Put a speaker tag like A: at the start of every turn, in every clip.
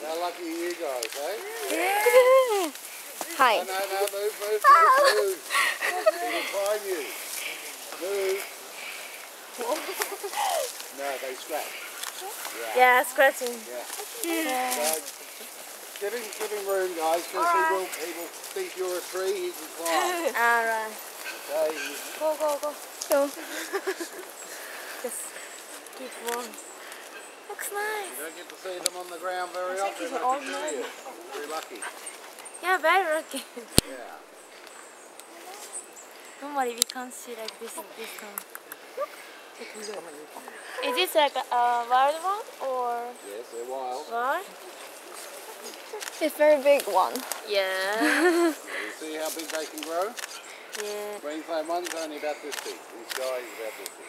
A: How lucky are you guys, eh?
B: Hi.
A: No, no, no, move, move, move, move. He will find you. Move. No, they scratch. Yeah.
B: Yeah, scratching.
A: Yeah. So, give him, give him room, guys, because he will, he will think you're a tree. He can climb.
B: Alright.
A: Okay.
B: Go, go, go. Go. Just keep warm. Looks nice.
A: You don't get to see them on the ground very often,
B: he's
A: I
B: an
A: can tell you. Very lucky.
B: Yeah, very lucky.
A: Yeah.
B: Normally we can't see like this this time. Is this like a uh, wild one or
A: Yes, they're wild.
B: what?
C: It's very big one.
B: Yeah.
A: You see how big they can grow?
B: yeah.
A: Queensland one's only about this big. This guy is about this big.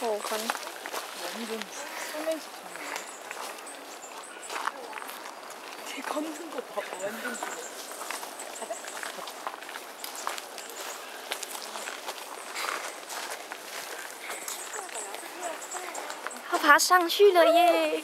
C: gesprochen. 上去了耶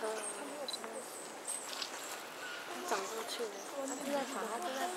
D: 他
B: 长上去了，他就在爬，他就在爬。